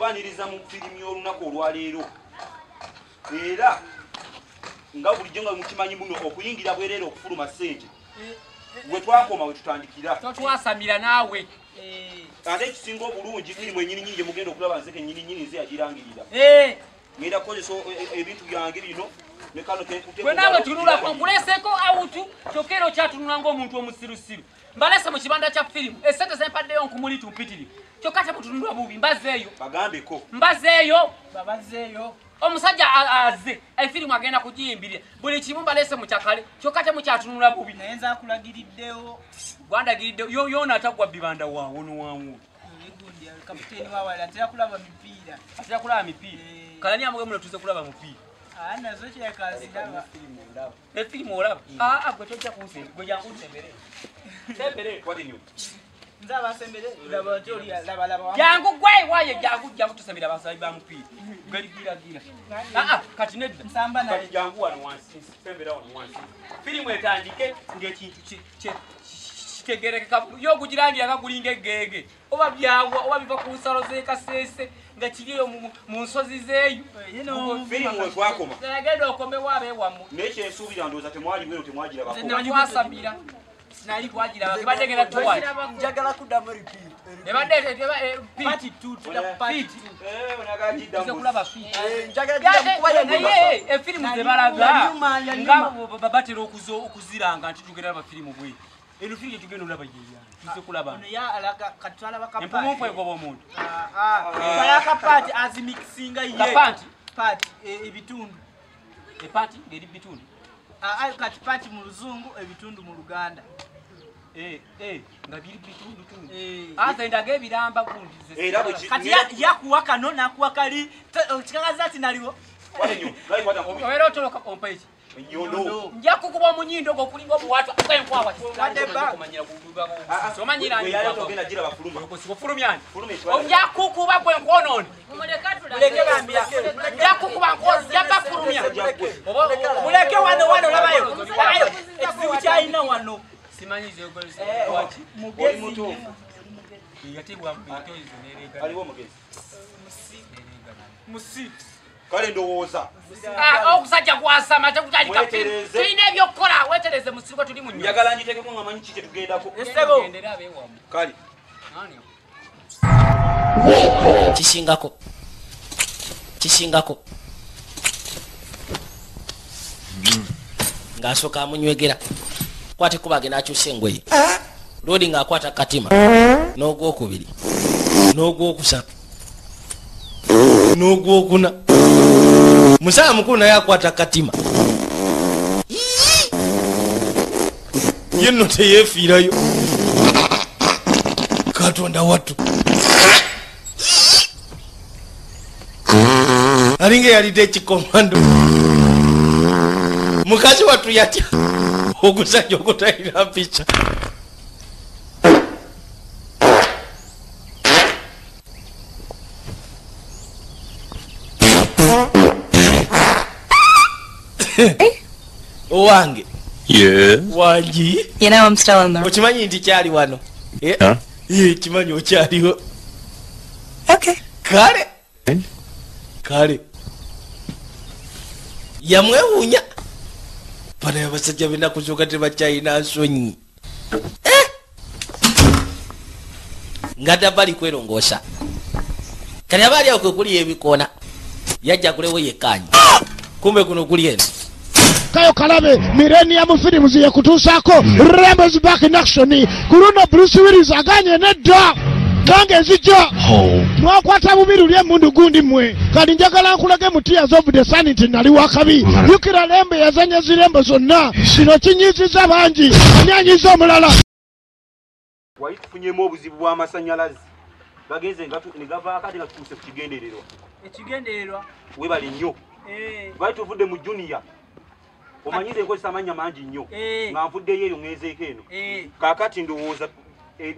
kubaniriza mu firimu y'olunaku olwaleero. Era nga bulijjo nga mukimanyi muno okuyingira bwereere okufuluma ssente. We twakoma we tutandikira. Totwasamira naawe. Ate ekisinga obulungi firimu enyini nyini gye mugenda okulaba nze kenyini nyini nze yagirangirira. Eh, ngenda kukozesa e- e- ebintu byange bino ne kano kenkute gwe naawe tunulako nkuleseeko awutu kyokka era okyatunula ng'omuntu omusirusiru mbalese mu kibanda kya firimu esente zempaddeyo nkumuli tumpitirivu kyokka temutunulwa bubi mbazeeyo bagambeko mbazeeyo babazeeyo omusajja aze efirimu agenda kugiyimbirira. Buli kimu mbalese mu kyakale kyokka temukyatunula bubi. Naye nze akulagiriddewo gwandagiridde yo- yoona atagwa bibanda waawono waawo gundi kapiteeni wawala atera kulaba mipiira. Atera kulaba mipiira? Eh. kalani amuge muno tuze kulaba mupiira? Aa nazo kyekaziraba efirimu olaba? Aa gwe tojja kunsembere gwe jangu nsembere sembere. Labalaba jangu gwe waye jangu jangu tusembere abasabi ba mupiira. Gwerigiragira aa kati nedda nsamba naye. Kati jangu wano wansi sembera wano wansi. Firimu etandike ki- kitegerekeka yo ogugirangira nga gulinga eggege oba byagwa oba biva ku nsalo z'ekaseese nga kiriyo mu- nsozi zeeyo firimu we twakoma. Agenda okomewo abeewamu naye kyensuubira ndowooza temwali bwero temwagirabako. Twasamira sinali twagiraba tebadde genda tuwali njagala kuddamu ripiira ebadde pati tu tuda pati tu. Eh, onagala tuze kiddamu kulaba fiiti njagala naye efirimu zebalaga nga batera okuziranga nti tugenda laba firimu bwe. Eno firimu gyetugenda olaba yeya tuze kulaba. Empumumpu egoba omuntu. Balaka pati azimikisinga ye. Kapanti pati e- ebitundu. Epanti ngeri bitundu. Ah, ah, kati pati mu luzungu ebitundu mu luganda. Eh, eh, nga biri bitundu tundu Eh. ate ndaga ebiramba gundi yakuwa kano nakuwa kali kikagaza ati naliwo? Obeera otoloka ompa eki nja kukuba omunyindo gwo okulinga obuwatwa bwenkwawa Wadde ba- somanyira Gwe yali atogenda gira bafuluma. Ofulumyani fuluma ekibala nja kukuba gwe nkwonoone muleke bambira nja kukuba nkozi muleke wano wano labayo labayo ekizibu kyalina wano simanyize oli mugezi. Mutuufu yatibwa mubitoizo nerega aliwo omugezi musi. Kale ndowooza okusajja gwasama tekutandika Mwetereze. tulina ebyokukola wetereze. Musirikwa tuli mu njagala ngitekeko nga manyi ki kyetugendako esebo kale kisingako kisingako ng'asooka amunywegera kwate kuba agenda akyusa engoye? Lodi ng'akwata katima. N'ogwokubiri. N'ogwokusatu n'ogwokuna. Musaala mukulu naye akwata katima. Yenno teyeefiirayo. Katonda wattu. Alinga eyalidde ekikomando mukazi wattu yatya ogusajja ogutalina picha. Owange wangi okimanyi nti kyali wano? Eh? Kimanyi okyaliwo kale. Eh? Kale. Yamwewuunya bana abasajja benakuzuuka tebakyayina nsonyi Eh! nga daba ali kwerongoosa kati aba ali awo kwe kuli ebikoona yajja kulewo yekkanyi kumbe kuno kuli eno. Kayo kalabe millennium films yekutuusako rambos back in action ku luno bruce willis aganye nedda nange nzija mwakwata bubi luli emundu gundi mmwe kali njagala nkulage mu tears of the sun nti nali wakabi. Yukira lembe yazanya zirembo zonna. Kino kinyiiziza bangi. Anyanyiza omulala. Wali tufunyemu obuzibu bw'amasanyalaze gagenze ne gavaako ate nga tutuuse ku kigendererwa. Ekigendererwa? Webale nnyo. Eh, lwali tuvudde mu juniya omanyize nkozesa amannya mangi nnyo. Eh. nga nvuddeyo eyo ngezeeko eno. Eh, kaakati ndowooza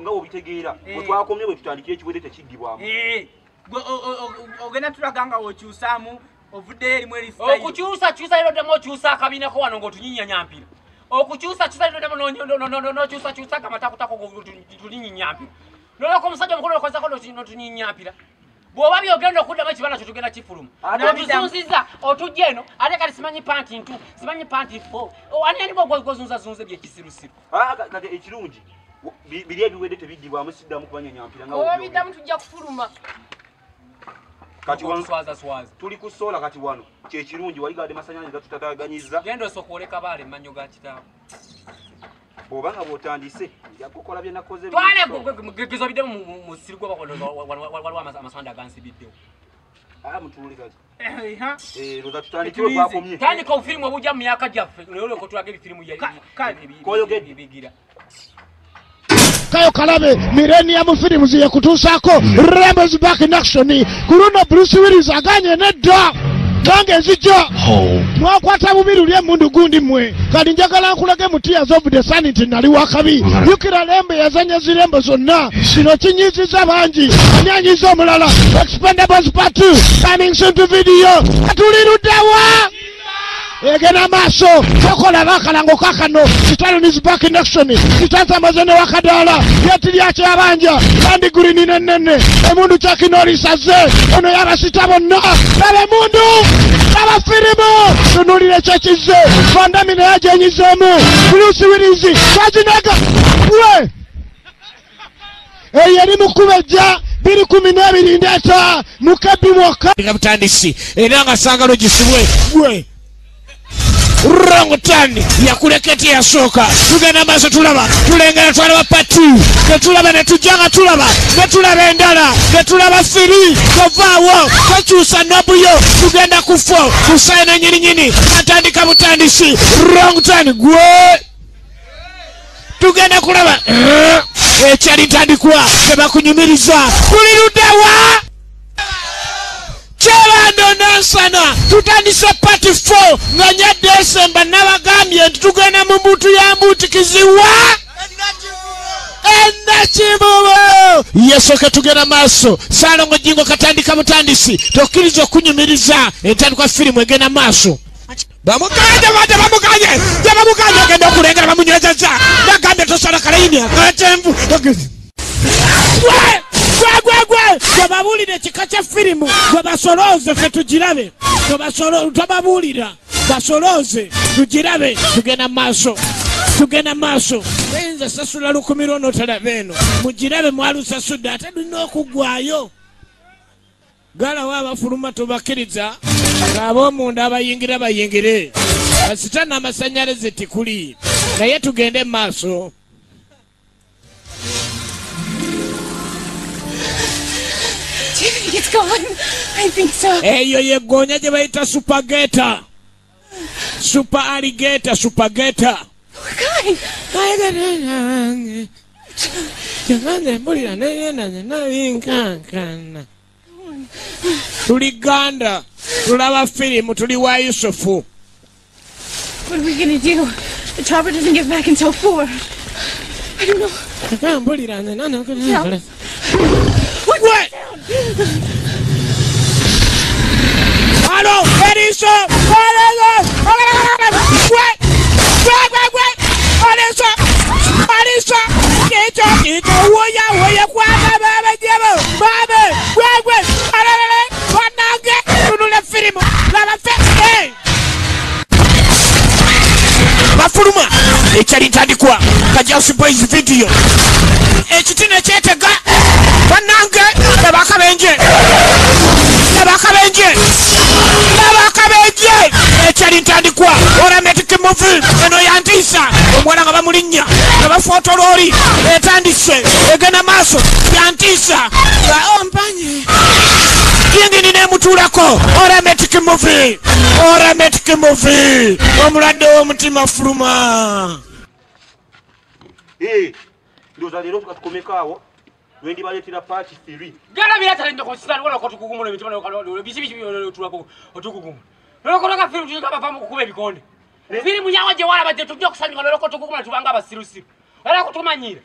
nga webitegeera Eh. bwe twakomye bwe tutandikira ekiwere tekiddibwamu eh. Gwe o- o- o- ogenda tulaga nga wokyusaamu ovuddeyo erimu okukyusa kyusa lero ddemu okyusa akabinako wano ng'otunyinyanyampira okukyusa kyusa lero ddemu nokyusa kyusa gamatakutako tulinyinyampira noloka omusajja omukulu okozako notunyinyampira bw'oba byogenda okuddamu ekibaala kyo tugenda kifuluma. Ate otuzunziza otujja eno ate kati simanyi panti ntu simanyi panti fo. Anianiko gozunzazunze byekisirusiru Ah, ka- kati ekirungi biri ebiwedde tebiddibwamu siddamu kubanyanyampira nga oba wobyogera. biddamu tujja kufuluma kati tuli ku sola kati wano kyekirungi waligadde masanyalaze gatutataganyiza genda osooka oleka baala emmanyo ga kitaawo bw'oba nga bw'otandise nja kukola bye nakoze twale gezobidde mu musiri gwe waliwo amasanda agansibiddewo Ah. Eh, tandika obufirimu obujja mu myaka gyaffe noleko tulaga ebifirimu Koyogedde. ebigira kayo kalabe millennium films yekutuusaako rambos back in action ku luno bruce willis aganye nedda nange nzija mwakwata bubi luli emundu gundi mmwe kati njagala nkulage mu tears of the sun nti nali wakabi. Jukira lembe yazanya zirembo zonna. Kino kinyiziza bangi. Anyanyiza omulala. Expendables part 2 coming soon to video. Katuliruddawa egenda maaso tokola bakalango kakano kitalunis back in action kitanzamaze ne wakadaala yeti lyakyabanja kandi gurini nenene emundu kyakinolisaze ono yabasita bonna. Laba emundu laba firimu. Tunulira ekyekize vandami naye agenyizeemu bulusi wirizi twazinaga we eyo eri mukuba ejja biri kumi n'ebiri ndeeta mukebbi mwokka. Nga butandisi era nga saagalo gisibwe gwe rongotani yakuleketi yasooka tugenda maaso tulaba tulengera twalaba pati. Netulaba netujanga tulaba netulaba endala netulaba firi tovaawo tokyusa nobuyo tugenda kufo kusayi nenyininyini atandika butandisi. Rongotani gwe! Tugenda kulaba eh, ekyalitandikwa tebakunyumiriza tuliruddawa kyebando nansana tutandise pati 4 nga nya desemba nabagambye nti tugenda mu mbutu ya mbutikiziwa enakibubo yesoke tugenda maaso. Salongo jingo katandika butandisi tokkiriza okunyumiriza entandikwa firimu egenda maaso. Bamuganje bade bamuganje jebamuganje ogenda okulengera bamunywezeza nagambye tosala kalayini akakyenvu gwe gwe gwe gwe tobabuulira ekika kya firimu gwe basolooze fe tugirabe. Tobabuulira basolooze tugirabe tugenda maaso tugenda maaso. Oyinza sasula lukumi lwono talaba eno mugirabe mwalusasudde ate lulina okuggwayo galawo abafuluma tobakkiriza ng'ab'omunda abayingira bayingire. Kasita n'amasanyalaze tikuli naye tugende maaso Do you think it's gone? I think so. eyo yeggoonya gye bayita supageta supa aligeta supageta Guy, mpulira neyenanye nabinkankana tuli ganda tulaba firimu tuli wa yusufu what are we gonna do? The chopper doesn't get back until four. I don't know. mpulira What? mano eriso eriso eriso kito kito woya woya kwa baba jebo baba wewe alala wanage tunule firimu lala fe hey bafuluma ekyali ntandikwa kajasuboys video ekiti nekyetega ekyetega banange nabakabenje nabakabenje nabakabenje ekyalitandikwa orametic movie eno yantiisa omwana nga bamulinnya nga bafotololi etandise egenda maaso yantiisa nga ompanye yingini nemutuulako orametic movie. Orametic movie. Omulwadde w'omutima fuluma. Eh, ndowooza leero tukatukomeko awo lwendibaleetera paati firi gana biratalenda kusitani wala kotukugumula emitima bisi bisi tulako otukugumula nolokotoka firimu tuyinga bavamu kukuba ebikonde firimu yawe gye walaba gye tujja okusanyuka nolokotukugumula tubanga abasirusiru era kutumanyira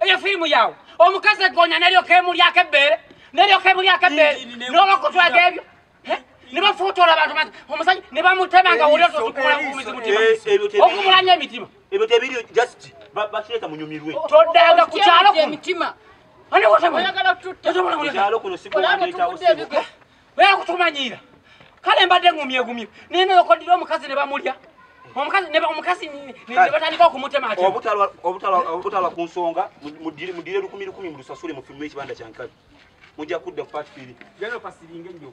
eyo firimu yawe omukazi egonya neryoka emulyako ebbeere neryoka emulyako ebbeere nolokotulaga ebyo nibafuutola abantu mati omusajja nibamutemanga wulira totukula mumitima Eh, ebyo tebiri. okumulanya emitima ebyo tebiri just ba- bakireeta munyumirwe toddanga ku kyalo kuno kutumanyira. Kale mbadde ngumye gumye. Nino okodira omukazi ne bamulya. Omukazi ne ba- omukazi ni- ni- Kale. ne batandika okumutema ate. obutalwa obutalwa obutalwa ku nsonga mu- mudire lukumi lukumi mulusasule mufimu ekibanda kyankazi mujja kudda ku paati firi Gano pasiringe nnyo.